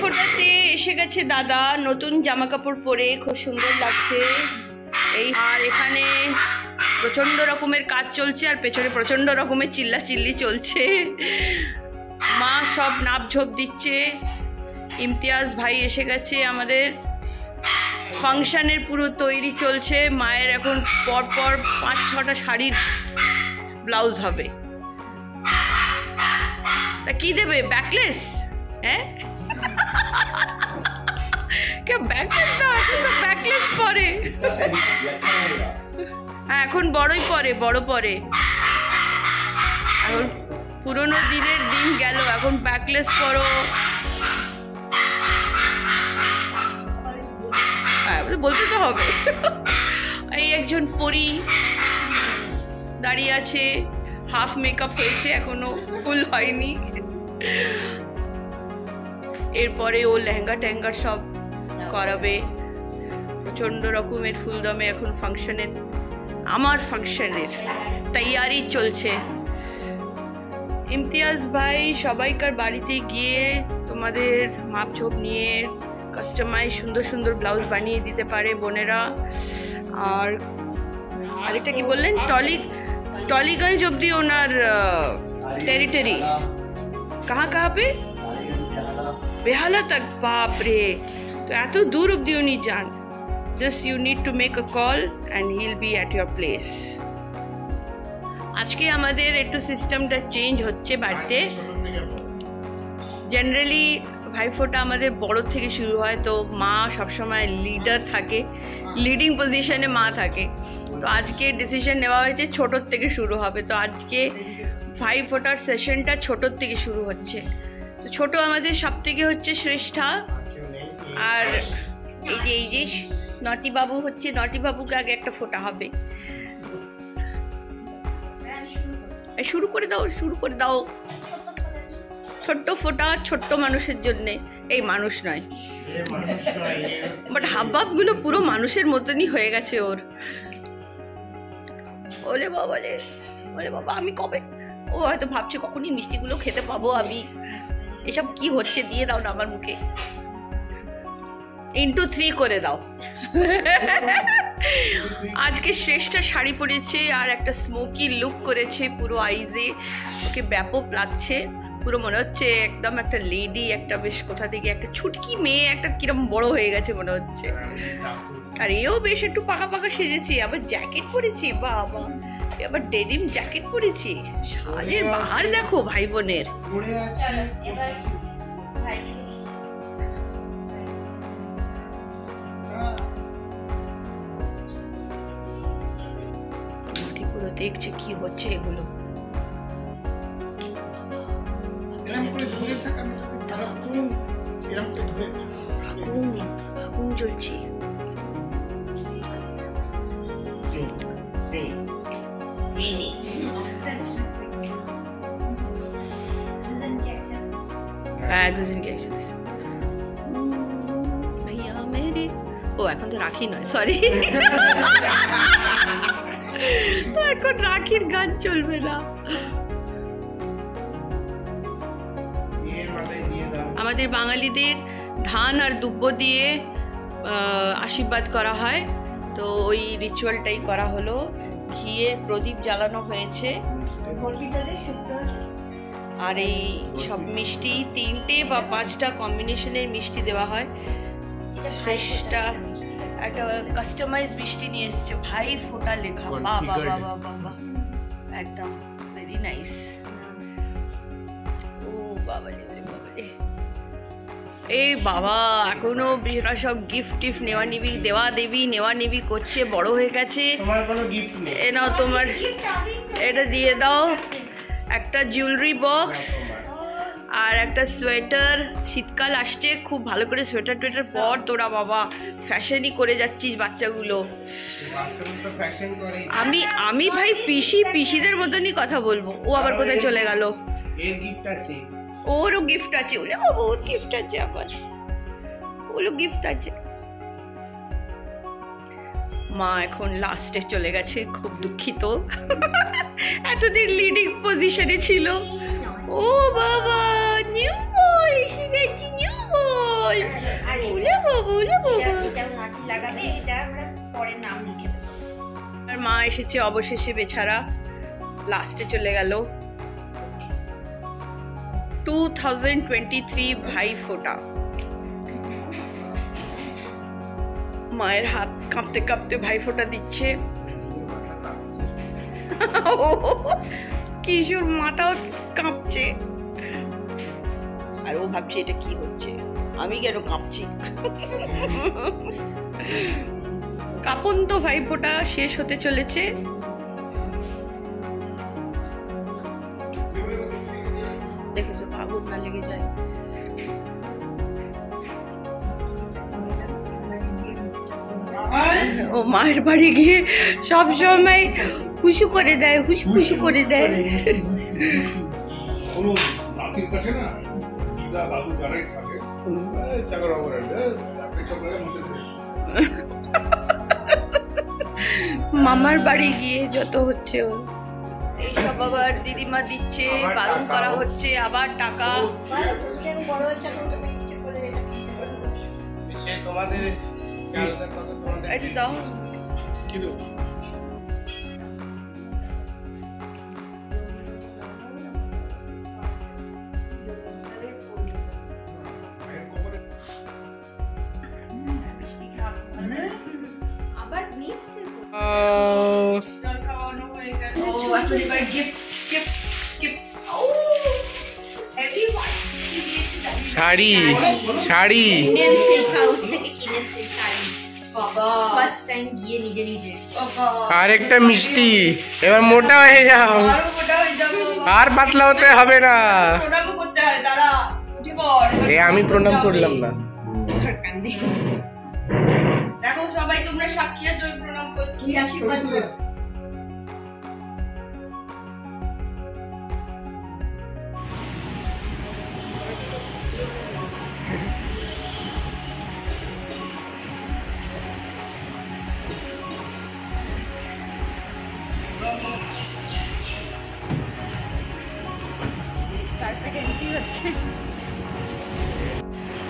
ফোটাতে এসে গেছে দাদা। নতুন জামা কাপড় পরে খুব সুন্দর লাগছে। এই আর এখানে প্রচণ্ড রকমের কাজ চলছে আর পেছনে প্রচণ্ড রকমের চিল্লা চিল্লি চলছে। মা সব নাপ ঝোপ দিচ্ছে। ইমতিয়াজ ভাই এসে গেছে আমাদের। ফাংশানের পুরো তৈরি চলছে। মায়ের এখন পরপর পাঁচ, ছটা শাড়ির ব্লাউজ হবে। তা কি দেবে? ব্যাকলেস? হ্যাঁ? কে ব্যাকলেস এখন তো ব্যাকলেস হ্যাঁ এখন বড়ই পরে, বড় পরে। এখন পুরোনো দিনের দিন গেল, এখন ব্যাকলেস হ্যাঁ বলতে তো হবে। এই একজন পরি দাঁড়িয়ে আছে হাফ মেকআপ হয়েছে, এখনও ফুল হয়নি। এরপরে ও লেহেঙ্গা ট্যাঙ্গা সব করাবে। প্রচণ্ড রকমের ফুলদমে এখন ফাংশনের আমার ফাংশনের তৈয়ারি চলছে। ইমতিয়াজ ভাই সবাইকার বাড়িতে গিয়ে তোমাদের মাপঝোপ নিয়ে কাস্টমাইজ সুন্দর সুন্দর ব্লাউজ বানিয়ে দিতে পারে বোনেরা। আর আরেকটা কি বললেন? টলি টলিগঞ্জ অব্দি ওনার টেরিটরি কাহা কাহা পে? বেহালা তক, বাপ রে। তো এত দূর অব্দি উনি যান। Just you need to make a call and he'll be at your place আজকে আমাদের একটু সিস্টেমটা চেঞ্জ হচ্ছে বাড়িতে। জেনারেলি ভাইফোঁটা আমাদের বড় থেকে শুরু হয়, তো মা সবসময় লিডার থাকে। লিডিং পজিশনে মা থাকে। তো আজকে ডিসিশন নেওয়া হয়েছে, ছোটোর থেকে শুরু হবে। তো আজকে ভাইফোঁটার সেশনটা ছোটোর থেকে শুরু হচ্ছে। ছোট আমাদের সব থেকে হচ্ছে শ্রেষ্ঠা। আর এই যে এই যে নটিবাবু হচ্ছে নটিবাবুকে আগে একটা ফোঁটা হবে। শুরু করে দাও, শুরু করে দাও। ছোট্ট ফোঁটা ছোট্ট মানুষের জন্যে, এই মানুষ নয়। বাট হাবভাবগুলো পুরো মানুষের মতনই হয়ে গেছে ওর। ওলে বাবা ওলে বাবা, আমি কবে ও হয়তো ভাবছে কখনই মিষ্টিগুলো খেতে পাবো আমি। এসব কি হচ্ছে? দিয়ে দাও না আমার মুখে। ইন্টু থ্রি করে দাও। আজকে শ্রেষ্ঠা শাড়ি পরেছে আর একটা স্মোকি লুক করেছে পুরো আইজে ওকে ব্যাপক লাগছে। পুরো মনে হচ্ছে একদম একটা লেডি একটা বেশ কোথা থেকে একটা ছুটকি মেয়ে, একটা কিরম বড় হয়ে গেছে মনে হচ্ছে। আর এও বেশ একটু পাকা পাকা সেজেছে, আবার জ্যাকেট পরেছি, বাবা। আবার ডেনিম জ্যাকেট পরেছি। সাজের বাহার দেখো ভাই বোনের পুরো দেখছে কি হচ্ছে এগুলো। আগুন আগুন আগুন জ্বলছে। হ্যাঁ দুজনকে একসাথে ও এখন তো রাখি নয় সরি এখন রাখির গান চলবে না আমাদের বাঙালিদের ধান আর দুব্য দিয়ে আশীর্বাদ করা হয় তো ওই রিচুয়ালটাই করা হলো ঘিয়ের প্রদীপ জ্বালানো হয়েছে আর এই সব মিষ্টি তিনটে বা পাঁচটা কম্বিনেশনের মিষ্টি দেওয়া হয়। ফ্রেশটা একটা কাস্টমাইজ মিষ্টি নিয়ে এসছে। ভাই ফোটা লেখা। বা বা বা বা বা বা একদম ভেরি নাইস ও বাবা রে বাবা রে এই বাবা এখনও এরা সব গিফট টিফট নেওয়া নিবি দেওয়া দেবি নেওয়া নিবি করছে বড় হয়ে গেছে। তোমার কোনো গিফট নেই। এ নাও তোমার এটা দিয়ে দাও। একটা জুয়েলারি বক্স আর একটা সোয়েটার শীতকাল আসছে খুব ভালো করে সোয়েটার টোয়েটার পর তোরা বাবা ফ্যাশনই করে যাচ্ছিস বাচ্চাগুলো। আমি আমি ভাই পিসি পিসিদের মতনই কথা বলব। ও আবার কোথায় চলে গেল? গিফট আছে। ওরও গিফট আছে। ওলে বাবা ওর গিফট আছে আবার। ওগুলো গিফট আছে। মা এখন লাস্টে চলে গেছে খুব দুঃখিত। এতদিন লিডিং পজিশনে ছিল। ও বাবা নিউ বয় এসে গেছি নিউ বয় লাগাবে এটা আমরা পরে নাম লিখে আর মা এসেছে অবশেষে বেছারা লাস্টে চলে গেল। টু থাউজেন্ড টোয়েন্টি থ্রি ভাই ফোটা। মায়ের হাত কাঁপতে কাঁপতে ভাইফোঁটা দিচ্ছে। কিশোর মাথাও কাঁপছে। আর ও ভাবছে এটা কি হচ্ছে? আমি কেন কাঁপছি? কাপন্ত ভাইফোঁটা শেষ হতে চলেছে। মায়ের বাড়ি গিয়ে সব সময় হুসু করে দেয় হুসু খুশু করে দেয়। মামার বাড়ি গিয়ে যত হচ্ছে ও। এইসব আবার দিদিমা দিচ্ছে বারণ করা হচ্ছে আবার টাকা। তোমাদের তোমাদের এটা দাও। কি দেবো? আবার নিচ্ছে তো জল খাওয়ানো হয়ে গেল ও এখন এবার গিফট গিফট গিফট ও হেভি টাইম গিয়ে নিজে নিজে। বাবা আর একটা মিষ্টি। এবার মোটা হয়ে যাও। আরও মোটা হয়ে যাব। আর পাতলা হতে হবে না। হয় এ আমি প্রণাম করলাম না। দেখো সবাই তোমরা সাক্ষী প্রণাম করছি আশীর্বাদ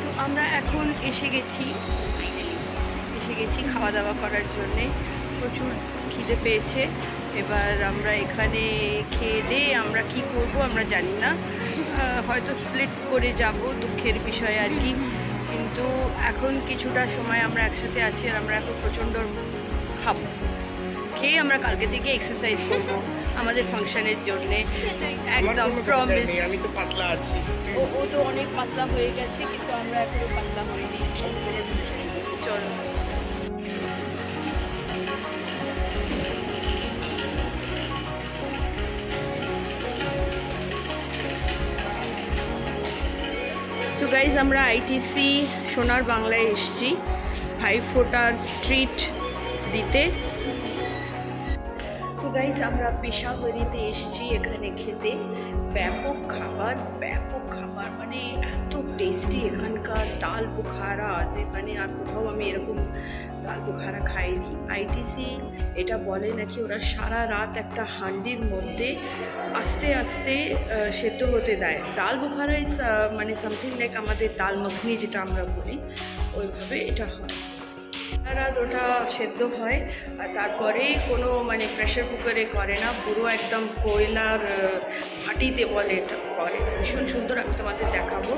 তো আমরা এখন এসে গেছি এসে গেছি খাওয়া দাওয়া করার জন্যে। প্রচুর খিদে পেয়েছে। এবার আমরা এখানে খেয়ে দিয়ে আমরা কি করব আমরা জানি না। হয়তো স্প্লিট করে যাব দুঃখের বিষয় আর কি। কিন্তু এখন কিছুটা সময় আমরা একসাথে আছি আর আমরা এখন প্রচণ্ড খাব। খেয়ে আমরা কালকে থেকে এক্সারসাইজ করব। আমাদের ফাংশনের জন্যে। একদম প্রমিস আমি তো পাতলা আছি। ও ও তো অনেক পাতলা হয়ে গেছে কিন্তু আমরা এখনও পাতলা হইনি। চলো। তো গাইজ আমরা আইটিসি সোনার বাংলায় এসেছি। ভাই ফোটার ট্রিট দিতে। তো গাইজ আমরা পেশাবাড়িতে এসেছি এখানে খেতে। ব্যাপক খাবার ব্যাপক খাবার মানে এত টেস্টি এখানকার ডাল বুখারা। যে মানে আর কোথাও আমি এরকম ডাল বুখারা খাইনি। আইটিসি এটা বলে নাকি ওরা সারা রাত একটা হান্ডির মধ্যে আস্তে আস্তে সেদ্ধ হতে দেয়। ডাল বুখারা ইস মানে সামথিং লাইক আমাদের ডাল মখনি যেটা আমরা বলি, ওইভাবে এটা হয়। রাত ওটা সেদ্ধ হয় আর তারপরে কোনো মানে প্রেশার কুকারে করে না, পুরো একদম কয়লার ভাটিতে বলে এটা করে। ভীষণ সুন্দর আমি তোমাদের দেখাবো।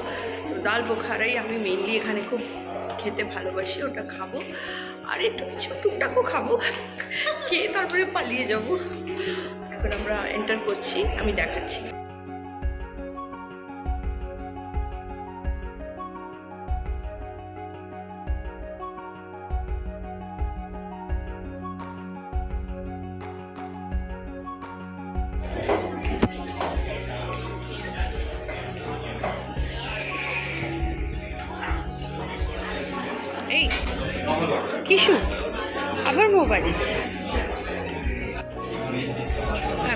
তো ডাল বোখারাই আমি মেনলি এখানে খুব খেতে ভালোবাসি, ওটা খাব। আর একটু কিছু টুকটাকও খাব। খেয়ে তারপরে পালিয়ে যাব। এখন আমরা এন্টার করছি, আমি দেখাচ্ছি।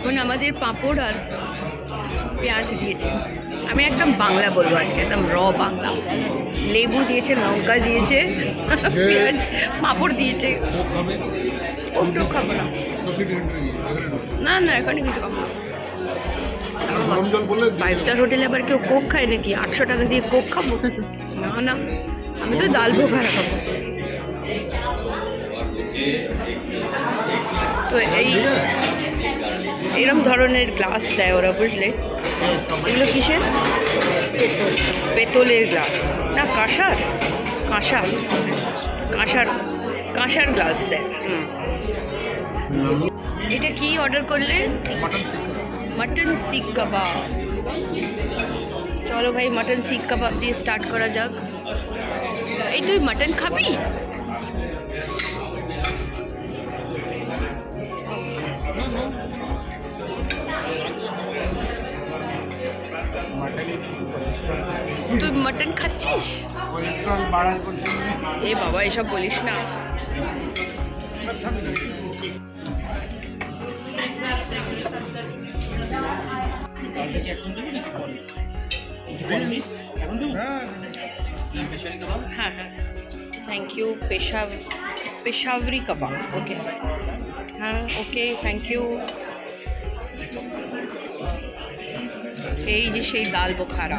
এখন আমাদের পাঁপড় আর পেঁয়াজ দিয়েছে। আমি একদম বাংলা বলব আজকে, একদম র বাংলা। লেবু দিয়েছে, লঙ্কা দিয়েছে, পেঁয়াজ, পাঁপড় দিয়েছে। ওগুলো খাব না। না না এখানে কিছু খাব ফাইভ স্টার হোটেলে আবার কেউ কোক খায় নাকি? আটশো টাকা দিয়ে কোক খাব? না না, আমি তো ডাল বোখারা খাব। তো এই এরম ধরনের গ্লাস দেয় ওরা বুঝলে? এগুলো কিসের? পেতলের গ্লাস না কাঁসার? কাঁসার। কাঁসার কাঁসার গ্লাস দেয়। এটা কি অর্ডার করলে? মাটন শিক কাবাব চলো ভাই মাটন শিক কাবাব দিয়ে স্টার্ট করা যাক। এই তুই মাটন খাবি? তুই মাটন খাচ্ছিস? এ বাবা, এসব বলিস না। হ্যাঁ হ্যাঁ। থ্যাংক ইউ পেশাব, পেশাবরি কাবাব ওকে হ্যাঁ ওকে থ্যাংক ইউ এই যে সেই ডাল বোখারা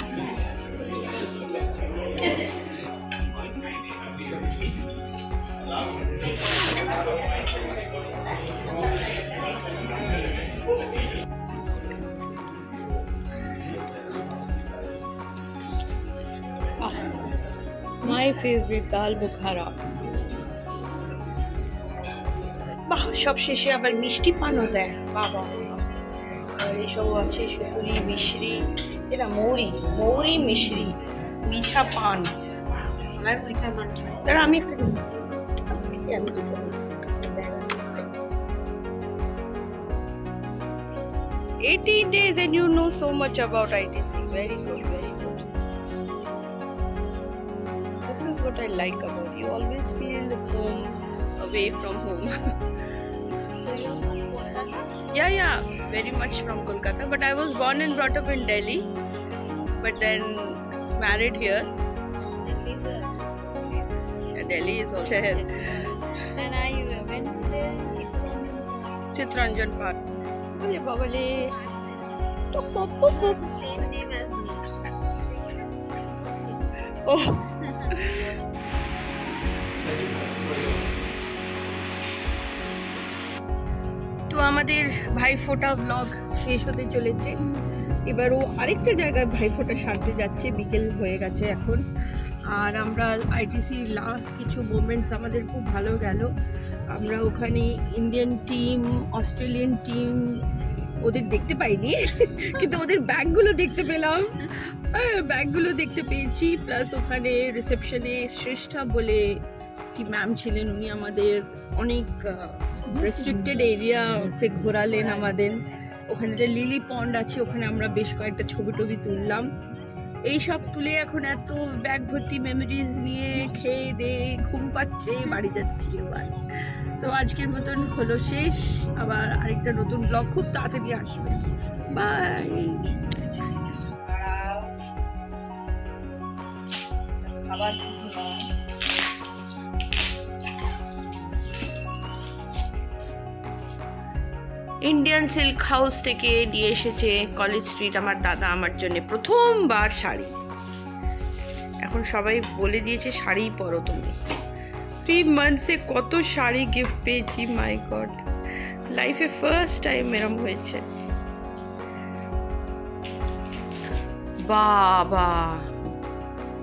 ফেভারিট ডাল বুখারা বাহ সব শেষে আবার মিষ্টি পানও দেয়। বাবা আর এসব আছে সুপুরি মিশ্রি এটা মৌরি মৌরি মিশ্রি মিঠা পান। আমি একটা। 18 days and you know so much about ITC. Very good, what I like about you. Always feel home away from home. yeah, yeah, very much from Kolkata. But I was born and brought up in Delhi. But then married here. Yeah, Delhi is also here. And I went in Chitranjan. Chitranjan Park. Bole babale. Same name as me. Oh. তো আমাদের Bhaiphonta blog শেষ হতে চলেছে। এবার ও আরেকটা জায়গায় ভাইফোঁটা সারতে যাচ্ছে, বিকেল হয়ে গেছে এখন। আর আমরা আইটিসির লাস্ট কিছু মোমেন্টস আমাদের খুব ভালো গেল। আমরা ওখানে ইন্ডিয়ান টিম অস্ট্রেলিয়ান টিম ওদের দেখতে পাইনি, কিন্তু ওদের ব্যাগগুলো দেখতে পেলাম। ব্যাগগুলো দেখতে পেয়েছি প্লাস ওখানে রিসেপশনে শ্রেষ্ঠা বলে কি ম্যাম ছিলেন উনি আমাদের অনেক রেস্ট্রিক্টেড এরিয়াতে ঘোরালেন আমাদের। ওখানে একটা লিলি পন্ড আছে ওখানে আমরা বেশ কয়েকটা ছবি টবি তুললাম। এই সব তুলে এখন এত ব্যাগ ভর্তি মেমোরিজ নিয়ে খেয়ে দে ঘুম পাচ্ছে বাড়ি যাচ্ছি এবার। তো আজকের মতন হলো শেষ। আবার আরেকটা নতুন ব্লগ খুব তাড়াতাড়ি আসবে। বাই খাবার ইন্ডিয়ান সিল্ক হাউস থেকে নিয়ে এসেছে কলেজ স্ট্রিট আমার দাদা আমার জন্য প্রথমবার শাড়ি। এখন সবাই বলে দিয়েছে শাড়ি পরো তুমি। থ্রি মান্থসে কত শাড়ি গিফট পেয়েছি মাই গড লাইফে ফার্স্ট টাইম এরম হয়েছে। বাবা!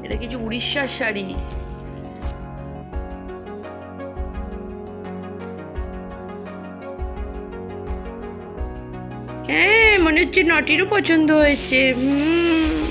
এটা কিছু উড়িষ্যার শাড়ি? হ্যাঁ মনে হচ্ছে নটিরও পছন্দ হয়েছে। হুম।